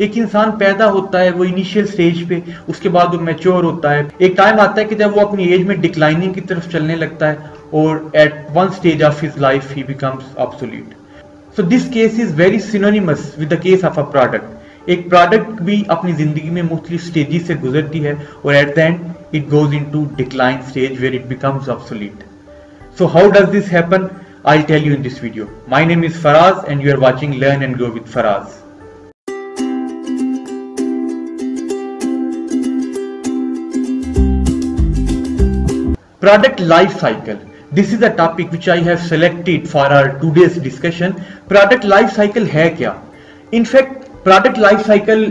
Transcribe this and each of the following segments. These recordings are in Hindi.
एक इंसान पैदा होता है वो इनिशियल स्टेज पे, उसके बाद वो मैच्योर होता है। एक टाइम आता है कि जब वो अपनी एज में डिक्लाइनिंग की तरफ़ चलने लगता है और at one stage of his life he becomes obsolete so this case is very synonymous with the case of a product एक प्रोडक्ट भी अपनी ज़िंदगी में मुख्तलिफ़ स्टेजेस से गुजरती है और at the end it goes into decline stage where it becomes obsolete so how does this happen I'll tell you in this video. My name is Faraz and you are watching Learn and Grow with Faraz. Product life cycle. This is a topic which I have selected for our today's discussion. Product life cycle है क्या? In fact, product life cycle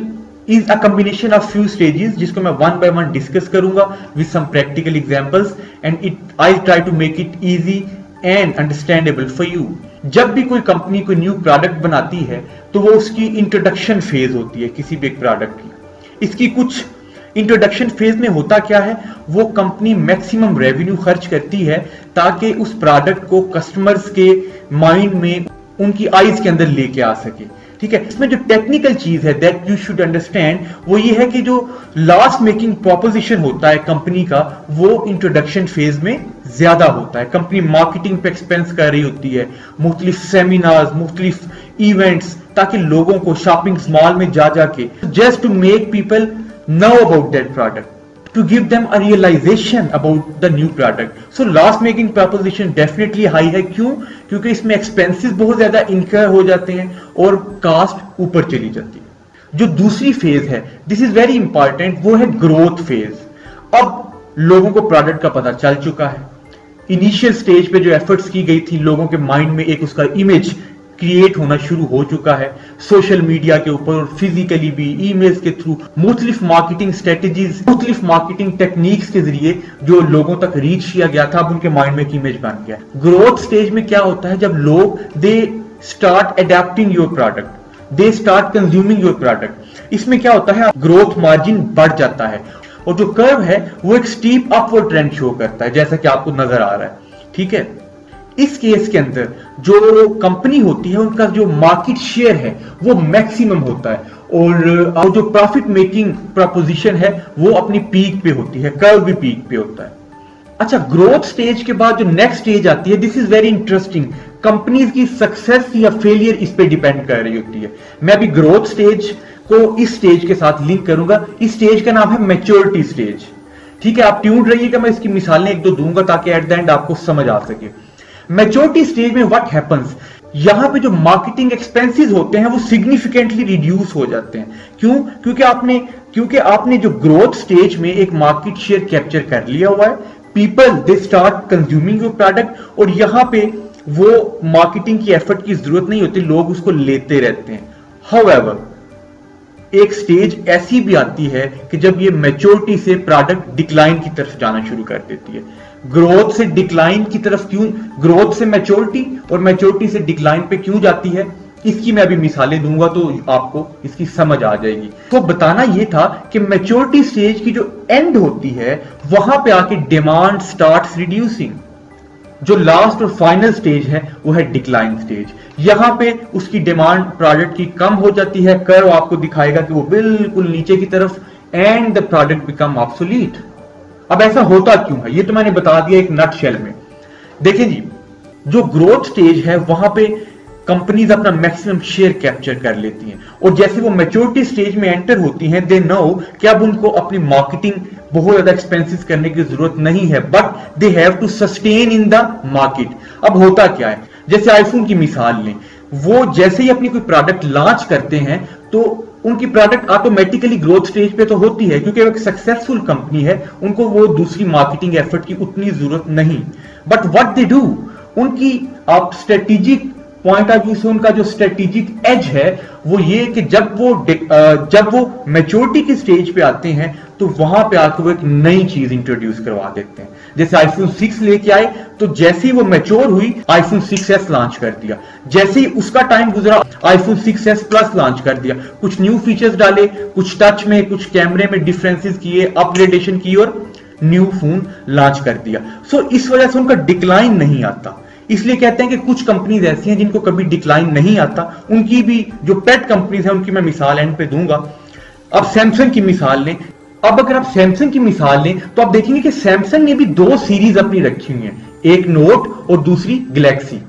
is a combination of few stages जिसको मैं one by one discuss करूँगा with some practical examples and it I'll try to make it easy and understandable for you. जब भी कोई कंपनी कोई न्यू प्रोडक्ट बनाती है तो वो उसकी इंट्रोडक्शन फ़ेज़ होती है किसी भी एक प्रोडक्ट की इसकी कुछ इंट्रोडक्शन फ़ेज़ में होता क्या है? वो कंपनी मैक्सिमम रेवेन्यू खर्च करती है ताकि उस प्रोडक्ट को कस्टमर्स के माइंड में उनकी आईज के अंदर लेके आ सके। ठीक है? इसमें जो टेक्निकल चीज़ है दैट यू शुड अंडरस्टैंड वो ये है कि जो लास्ट मेकिंग प्रोपोजिशन होता है कंपनी का, वो इंट्रोडक्शन फ़ेज़ में ज़्यादा होता है। कंपनी मार्केटिंग पे एक्सपेंस कर रही होती है। मुख्तलिफ़ सेमिनार्स मुख्तलिफ़ इवेंट्स ताकि लोगों को शॉपिंग मॉल में जा जाके just to make people know about that product to give them a realization about the new product so loss making proposition definitely high है क्यों क्योंकि इसमें expenses बहुत ज़्यादा incur हो जाते हैं और cost ऊपर चली जाती है जो दूसरी फ़ेज़ है दिस इज़ वेरी इंपॉर्टेंट वो है ग्रोथ फ़ेज़ अब लोगों को प्रोडक्ट का पता चल चुका है इनिशियल स्टेज पे जो एफर्ट्स की गई थी लोगों के माइंड में एक उसका इमेज क्रिएट होना शुरू हो चुका है सोशल मीडिया के ऊपर और फिजिकली भी ईमेल्स के थ्रू मुख्तलिफ़ मार्केटिंग स्ट्रेटेजीज मुख्तलिफ़ मार्केटिंग टेक्निक्स के ज़रिए जो लोगों तक रीच किया गया था, अब उनके माइंड में एक इमेज बन गया ग्रोथ स्टेज में क्या होता है? जब लोग they start adapting your product they start consuming your product इसमें क्या होता है? ग्रोथ मार्जिन बढ़ जाता है। और जो कर्व है, वो एक स्टीप अपवर्ड ट्रेंड शो करता है, जैसा कि आपको नज़र आ रहा है। ठीक है? इस केस के अंदर जो कंपनी होती है, उनका जो मार्केट शेयर है, वो मैक्सिमम होता है। और जो प्रॉफिट मेकिंग प्रपोजिशन है, वो अपनी पीक पे होती है कर्व भी पीक पे होता है। अच्छा ग्रोथ स्टेज के बाद जो नेक्स्ट स्टेज आती है this is very interesting companies की सक्सेस या फेलियर इस पे डिपेंड कर रही होती है। मैं अभी ग्रोथ स्टेज को इस स्टेज के साथ लिंक करूँगा। इस स्टेज का नाम है मेच्योरिटी स्टेज ठीक है, आप ट्यून रहिएगा, मैं इसकी मिसालें एक दो दूँगा ताकि एट द एंड आपको समझ आ सके। मेच्योरिटी स्टेज में व्हाट हैपन्स यहाँ पे जो मार्केटिंग एक्सपेंसेस होते हैं, वो सिग्निफिकेंटली रिड्यूस हो जाते हैं। क्यों? क्योंकि आपने क्योंकि आपने जो ग्रोथ स्टेज में एक मार्केट शेयर कैप्चर कर लिया हुआ है people they start consuming your product और यहाँ पे वो मार्केटिंग की एफर्ट की ज़रूरत नहीं होती, लोग उसको लेते रहते हैं। हाउ एक स्टेज ऐसी भी आती है कि जब ये मेच्योरिटी से प्रोडक्ट डिक्लाइन की तरफ़ जाना शुरू कर देती है। ग्रोथ से डिक्लाइन की तरफ़ क्यों, ग्रोथ से मैच्योरिटी और मैच्योरिटी से डिक्लाइन पे क्यों जाती है? इसकी मैं अभी मिसालें दूँगा तो आपको इसकी समझ आ जाएगी। तो बताना यह था कि मैच्योरिटी स्टेज की जो एंड होती है, वहाँ पे आके डिमांड स्टार्ट रिड्यूसिंग जो लास्ट और फाइनल स्टेज है, वो है डिक्लाइन स्टेज यहाँ पे उसकी डिमांड प्रोडक्ट की कम हो जाती है। कर्व आपको दिखाएगा कि वो बिल्कुल नीचे की तरफ़ and the product become obsolete अब ऐसा होता क्यों है? ये तो मैंने बता दिया एक नट शेल में। देखिए जी, जो ग्रोथ स्टेज है, वहाँ पे कंपनीज़ अपना मैक्सिमम शेयर कैप्चर कर लेती हैं। और जैसे वो मेच्योरिटी स्टेज में एंटर होती हैं दे नो कि अब उनको अपनी मार्केटिंग बहुत ज़्यादा एक्सपेंसिव करने की ज़रूरत नहीं है but they have to sustain in the market अब होता क्या है? जैसे आईफोन की मिसाल लें, वो जैसे ही अपनी कोई प्रोडक्ट लॉन्च करते हैं तो उनकी प्रोडक्ट ऑटोमेटिकली ग्रोथ स्टेज पे तो होती है, क्योंकि एक सक्सेसफुल कंपनी है, उनको वो दूसरी मार्केटिंग एफर्ट की उतनी ज़रूरत नहीं। बट वट दे डू उनकी, आप स्ट्रेटेजिक पॉइंट ऑफ़ व्यू से उनका जो स्ट्रेटेजिक एज है वो ये कि जब वो जब वो मेच्योरिटी की स्टेज पे आते हैं तो वहाँ पे आकर वो एक नई चीज़ इंट्रोड्यूस करवा देते हैं। जैसे आईफोन 6 लेके आए तो जैसे ही वो मेच्योर हुई आईफोन 6s लॉन्च कर दिया। जैसे ही उसका टाइम गुजरा आईफोन 6s प्लस लॉन्च कर दिया। कुछ न्यू फीचर्स डाले कुछ टच में कुछ कैमरे में डिफरेंसेस किए अपग्रेडेशन की और न्यू फ़ोन लॉन्च कर दिया। सो so, इस वजह से उनका डिक्लाइन नहीं आता। इसलिए कहते हैं कि कुछ कंपनीज़ ऐसी हैं जिनको कभी डिक्लाइन नहीं आता। उनकी भी जो पेट कंपनीज़ है, उनकी मैं मिसाल एंड पे दूँगा। अब सैमसंग की मिसाल लें। अब अगर आप सैमसंग की मिसाल लें तो आप देखेंगे कि सैमसंग ने भी दो सीरीज़ अपनी रखी हुई है। एक नोट और दूसरी गैलेक्सी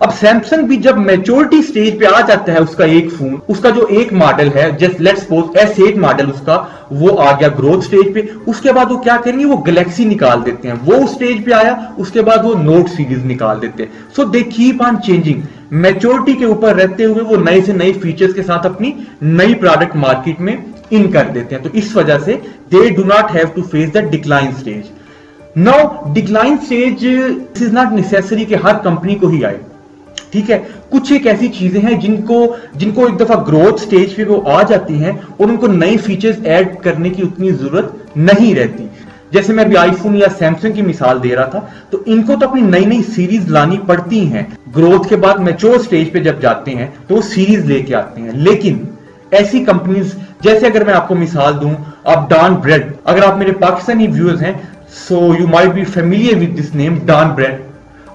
अब सैमसंग भी जब मेच्योरिटी स्टेज पे आ जाता है उसका एक फ़ोन उसका जो एक मॉडल है just let's suppose S eight model उसका, वो आ गया ग्रोथ स्टेज पे। उसके बाद वो क्या करेंगे? वो गैलेक्सी निकाल देते हैं। वो उस स्टेज पे आया, उसके बाद वो नोट सीरीज़ निकाल देते हैं। So they keep on changing maturity के ऊपर रहते हुए वो नए से नए फीचर्स के साथ अपनी नई प्रोडक्ट मार्केट में इन कर देते हैं। तो इस वजह से they do not have to face the decline stage now decline stage is not necessary कि हर कंपनी को ही आए। ठीक है? कुछ एक ऐसी चीज़ें हैं जिनको जिनको एक दफ़ा ग्रोथ स्टेज पे वो आ जाती हैं और उनको नई फीचर्स ऐड करने की उतनी ज़रूरत नहीं रहती। जैसे मैं अभी आईफोन या सैमसंग की मिसाल दे रहा था तो इनको तो अपनी नई नई सीरीज़ लानी पड़ती हैं। ग्रोथ के बाद मेच्योर स्टेज पे जब जाते हैं तो वो सीरीज़ लेके आते हैं। लेकिन ऐसी कंपनीज़ जैसे अगर मैं आपको मिसाल दूँ, आप डॉन ब्रेड अगर आप मेरे पाकिस्तानी व्यूअर्स हैं so you might be familiar with this name Dawn bread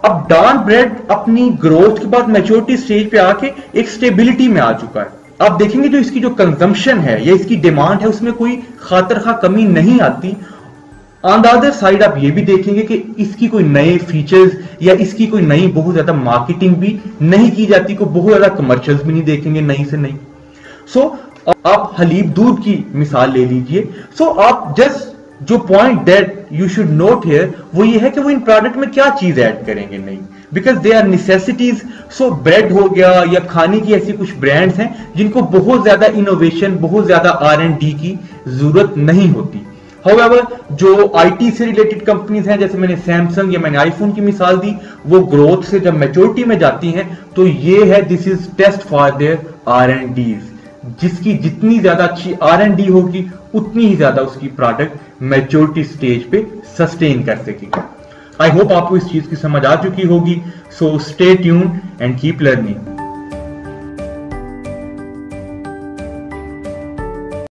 अब डॉन ब्रेड अपनी ग्रोथ के बाद मेच्योरिटी स्टेज पे आके एक स्टेबिलिटी में आ चुका है। आप देखेंगे जो इसकी जो कंजम्पशन है या इसकी डिमांड है उसमें कोई खातर खा कमी नहीं आती। ऑन साइड आप ये भी देखेंगे कि इसकी कोई नए फीचर्स या इसकी कोई नई बहुत ज़्यादा मार्केटिंग भी नहीं की जाती को बहुत ज़्यादा कमर्शियल्स भी नहीं देखेंगे नई से नहीं सो so, आप हलीब दूध की मिसाल ले लीजिए। सो so, आप जस्ट जो point that you should note here वो ये है कि वो इन प्रोडक्ट में क्या चीज़ ऐड करेंगे नहीं। Because they are necessities so bread हो गया या खाने की ऐसी कुछ ब्रांड्स हैं जिनको बहुत ज़्यादा इनोवेशन बहुत ज़्यादा आर एंड डी की ज़रूरत नहीं होती। However, जो आईटी से रिलेटेड कंपनीज़ हैं जैसे मैंने सैमसंग या मैंने आईफोन की मिसाल दी वो ग्रोथ से जब मेच्योरिटी में जाती हैं तो ये है this is test for their R and Ds जिसकी जितनी ज़्यादा अच्छी आर एंड डी होगी, उतनी ही ज़्यादा उसकी प्रोडक्ट मेच्योरिटी स्टेज पे सस्टेन कर सकेगी। आई होप आपको इस चीज़ की समझ आ चुकी होगी so stay tune and keep learning